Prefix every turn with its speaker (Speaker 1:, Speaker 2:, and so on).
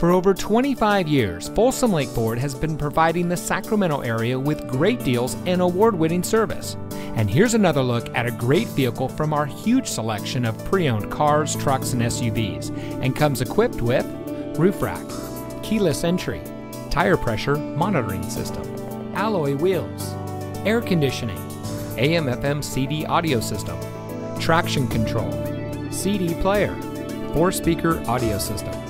Speaker 1: For over 25 years, Folsom Lake Ford has been providing the Sacramento area with great deals and award winning service. And here's another look at a great vehicle from our huge selection of pre owned cars, trucks, and SUVs, and comes equipped with roof rack, keyless entry, tire pressure monitoring system, alloy wheels, air conditioning, AM FM CD audio system, traction control, CD player, four speaker audio system,